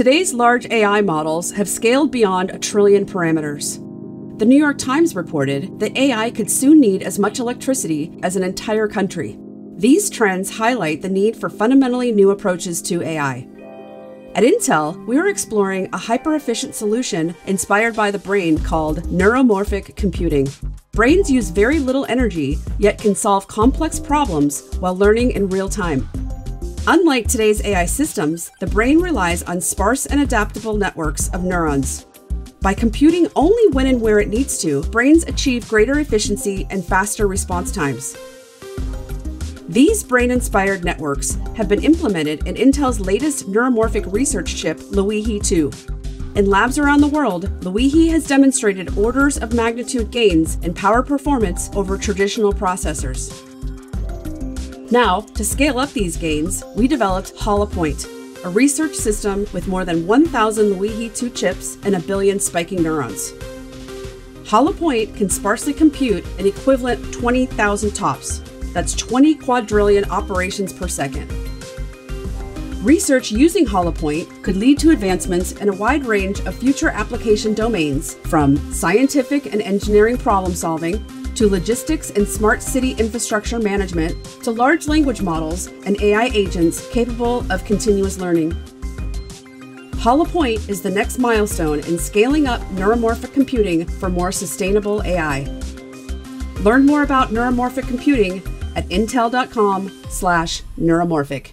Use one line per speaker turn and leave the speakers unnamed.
Today's large AI models have scaled beyond a trillion parameters. The New York Times reported that AI could soon need as much electricity as an entire country. These trends highlight the need for fundamentally new approaches to AI. At Intel, we are exploring a hyper efficient solution inspired by the brain called neuromorphic computing. Brains use very little energy, yet can solve complex problems while learning in real time. Unlike today's AI systems, the brain relies on sparse and adaptable networks of neurons. By computing only when and where it needs to, brains achieve greater efficiency and faster response times. These brain inspired networks have been implemented in Intel's latest neuromorphic research chip, Loihi 2. In labs around the world, Loihi has demonstrated orders of magnitude gains in power performance over traditional processors. Now, to scale up these gains, we developed Hala Point, a research system with more than 1,000 Loihi 2 chips and a billion spiking neurons. Hala Point can sparsely compute an equivalent 20,000 TOPS, that's 20 quadrillion operations per second. Research using Hala Point could lead to advancements in a wide range of future application domains, from scientific and engineering problem solving to logistics and smart city infrastructure management to large language models and AI agents capable of continuous learning. Hala Point is the next milestone in scaling up neuromorphic computing for more sustainable AI. Learn more about neuromorphic computing at intel.com slash neuromorphic.